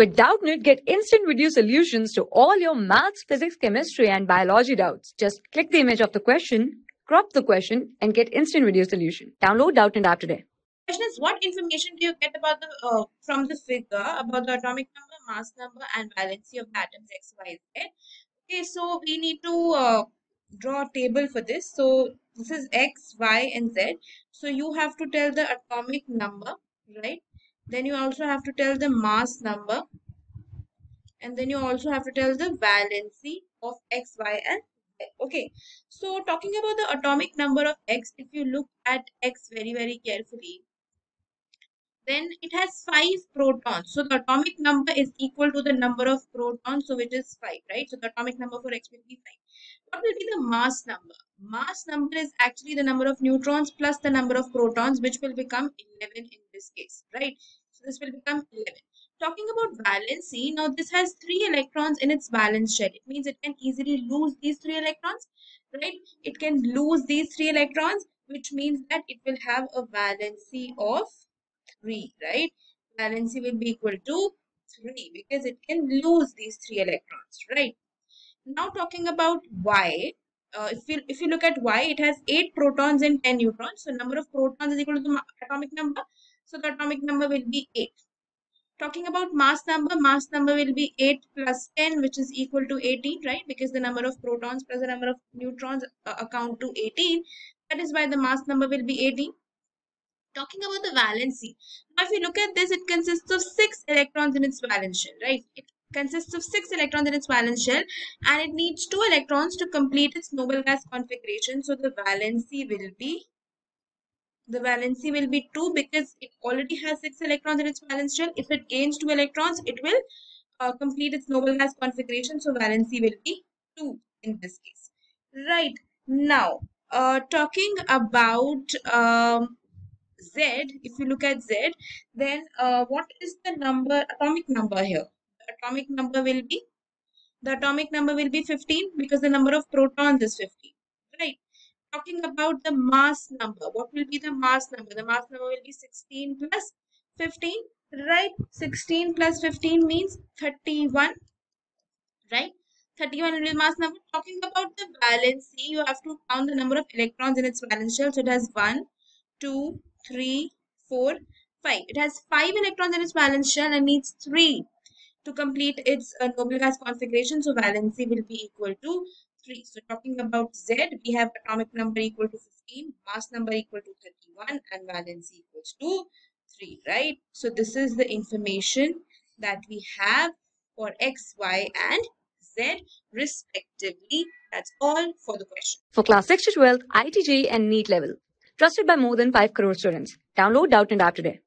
With Doubtnut, get instant video solutions to all your maths, physics, chemistry, and biology doubts. Just click the image of the question, crop the question, and get instant video solution. Download Doubtnut app today. Question is, what information do you get about the uh, from the figure about the atomic number, mass number, and valency of the atoms X, Y, Z? Okay, so we need to uh, draw a table for this. So this is X, Y, and Z. So you have to tell the atomic number, right? Then you also have to tell the mass number. And then you also have to tell the valency of X, Y, and Z. Okay. So talking about the atomic number of X, if you look at X very, very carefully, then it has five protons. So the atomic number is equal to the number of protons, so which is five, right? So the atomic number for X will be five. What will be the mass number? Mass number is actually the number of neutrons plus the number of protons, which will become 11 in this case, right? So this will become 11. Talking about valency, now this has three electrons in its valence shell. It means it can easily lose these three electrons, right? It can lose these three electrons, which means that it will have a valency of 3, right? Valency will be equal to 3 because it can lose these three electrons, right? Now talking about Y, uh, if you if you look at Y, it has 8 protons and 10 neutrons. So number of protons is equal to the atomic number. So the atomic number will be 8. Talking about mass number, mass number will be 8 plus 10 which is equal to 18, right? Because the number of protons plus the number of neutrons uh, account to 18. That is why the mass number will be 18 talking about the valency. Now, if you look at this, it consists of six electrons in its valence shell, right? It consists of six electrons in its valence shell and it needs two electrons to complete its noble gas configuration. So the valency will be the valency will be 2 because it already has 6 electrons in its valence shell. If it gains 2 electrons, it will uh, complete its noble gas configuration. So valency will be 2 in this case. Right. Now, uh, talking about um, Z, if you look at Z, then uh, what is the number, atomic number here? The atomic number will be, the atomic number will be 15 because the number of protons is 15, right? Talking about the mass number, what will be the mass number? The mass number will be 16 plus 15, right? 16 plus 15 means 31, right? 31 will be mass number. Talking about the valency, you have to count the number of electrons in its valence shell. So it has 1, 2, 3, 4, 5. It has 5 electrons in its valence shell and needs 3 to complete its uh, noble gas configuration. So valency will be equal to 3. So talking about Z, we have atomic number equal to 15, mass number equal to 31 and valency equals to 3, right? So this is the information that we have for X, Y and Z respectively. That's all for the question. For class 6 to 12, IIT JEE and NEET level. Trusted by more than 5 crore students. Download Doubtnut app today.